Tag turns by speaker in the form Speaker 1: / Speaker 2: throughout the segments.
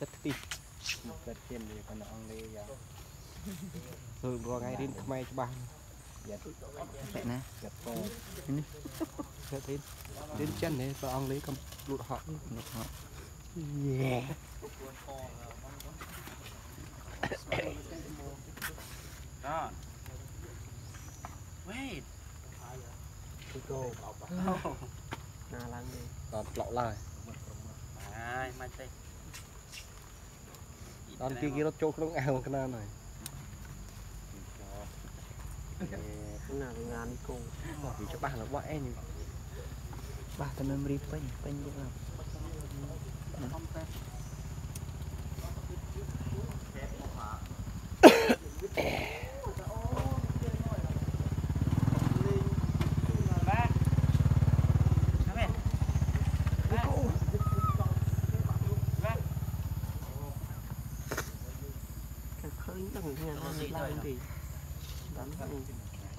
Speaker 1: cất tí cất tiền
Speaker 2: để còn
Speaker 3: nó ăn
Speaker 2: đi giờ thường
Speaker 1: rồi ngay đến thay cho giật dạ. chạy nè giật to giật đến đến chân này và ăn lấy cầm
Speaker 3: lụt họ lụt họ
Speaker 1: yeah
Speaker 4: Don, wait.
Speaker 1: Cứ go.
Speaker 4: Oh.
Speaker 1: Nà lăng đi. Còn lọ lại.
Speaker 4: Ai, mai tay.
Speaker 1: ដល់ទីគេរត់ចូលក្នុងអាវខ្នាតហើយ
Speaker 2: ណាងានគោ
Speaker 1: វាច្បាស់របស់អេនេះ
Speaker 3: បាសតែមេមរីពេញពេញយកឡើង
Speaker 2: ដឹងគ្នាឡើងទីដល់ហ្នឹង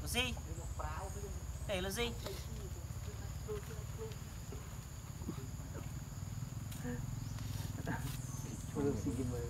Speaker 4: Lucy. Hey, Lucy.
Speaker 2: ជួយស៊ីគេមើល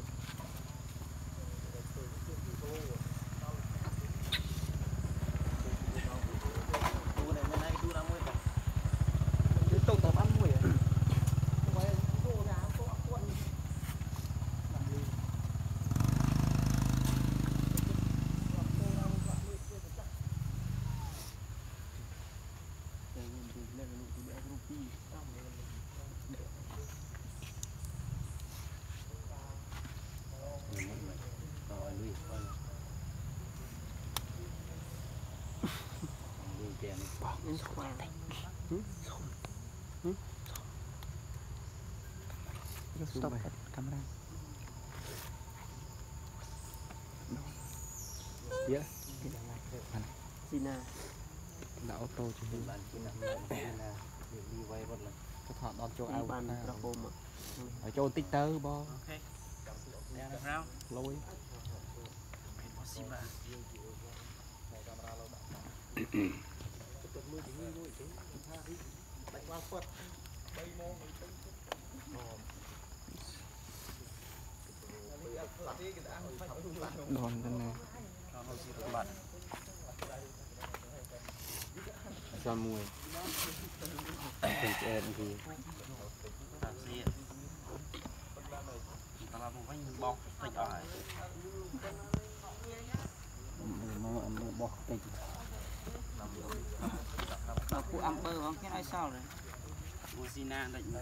Speaker 3: Stop at
Speaker 2: camera. Dạ.
Speaker 1: Iya. Mana? Sina. Là ô tô
Speaker 2: chứ không bạn chỉ là đi quay vẫn là cho thọ đón
Speaker 1: chỗ ao bạn ở chỗ tích tơ bo. Lôi.
Speaker 2: បាន
Speaker 1: ណា
Speaker 2: ប្រហុំ
Speaker 1: ឲ្យចូលតិចទៅបង
Speaker 4: Okay. Đeo được rau.
Speaker 1: លុយ
Speaker 4: Mày có xí mà.
Speaker 3: ដនទៅណា
Speaker 4: Cho nó xí được bạn.
Speaker 1: ចាំមួយពេញឆ្អែតទី
Speaker 4: Làm xí. Tao làm một cái bọc tích ở này.
Speaker 1: មកមកបោះតិច
Speaker 3: ដល់ពួកអំបើបងគេ mà cụ amber
Speaker 4: không? Cái nói sao
Speaker 1: rồi Mozina định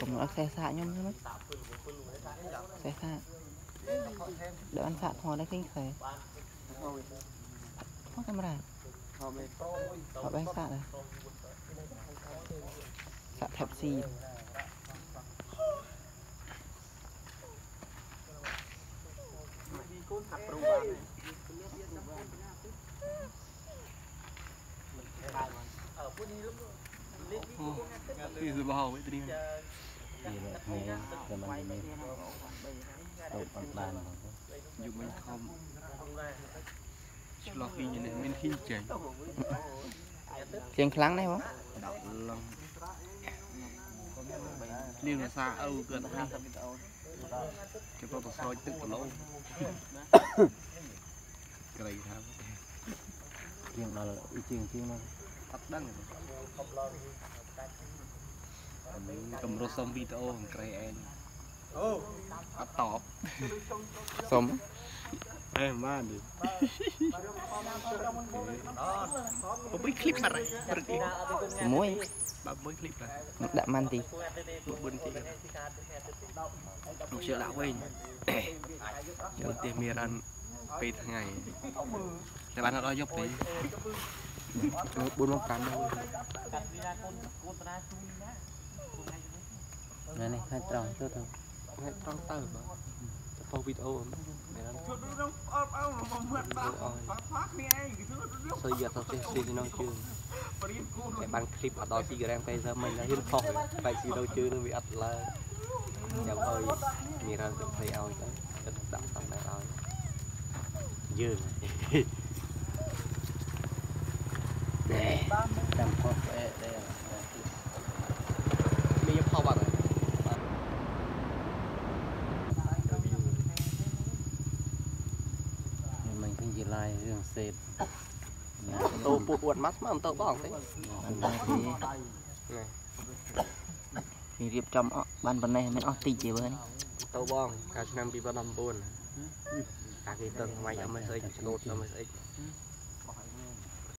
Speaker 1: cũng
Speaker 3: là xe xạ nhom thế mất xe xạ. Đỡ ăn xạ thò đấy kinh khởi không camera เขาไปสระเลยสระแถบ
Speaker 1: ซีนี่
Speaker 3: คือบ้าไว้ตรงนี้ดีเล
Speaker 1: ยนี่แต่มันมี
Speaker 2: ตกบ้านอยู่มั
Speaker 1: นคอม ឆ្លោះពីនេះមានហ៊ីងចេញ
Speaker 3: ជាងខ្លាំងដែរបង
Speaker 1: ដាក់ឡងលៀងរសាអ៊ូគាត់ថាគេទៅស្រោចទឹកគីឡូក្រៃថា
Speaker 2: ជាងដល់ជាងជាងមក
Speaker 1: អត់ដឹងកម្រិតសុំវីដេអូក្រៃឯងអូអត់តប
Speaker 3: សុំ
Speaker 1: Eh, mandi. Bobby clip lah. Berarti. Semua. Bobby clip lah.
Speaker 3: Dak mandi. Bobon
Speaker 1: ti. Nuk sio dak wein. Yo ti
Speaker 3: miran 2ថ្ងៃតែ
Speaker 1: បានដល់យប់ទេ4ម៉ោង5ម៉ោងណានេះខាត់ត្រង់ទៅទៅខាត់ត្រង់ទៅបាទុសវីដេអូ
Speaker 2: អមមែនជួបរឿងអត់
Speaker 1: អោមកមើលបាក់បាក់ផាគ្នាឯងគឺធ្វើរឿងសើយកទៅទេស៊ីក្នុងជើងបរៀនគូតែបានឃ្លីបអត់ដល់2ក្រាមពេលសើមិញហើយហ៊ានខុសបែកស៊ីទៅជើងនឹងវាអត់ឡើងចាំអើយមានរឿងទៅឲ្យឲ្យទៅចិត្តដាក់តាមដែរឲ្យយើង
Speaker 2: ណែតា
Speaker 1: មខុស
Speaker 2: mình cũng chỉ lại រឿងសេព
Speaker 1: តោពួតអួតមកស្មើមិនទៅបងទេ
Speaker 3: អត់ដែរទេមានរៀបចំអស់បានប៉ុណ្ណេះមិនអស់តិចទេបើនេះ
Speaker 1: ទៅបងកាលឆ្នាំ2019កាលគេតឹងថ្មីអត់មិនស្អីឆ្នោតអត់មិនស្អី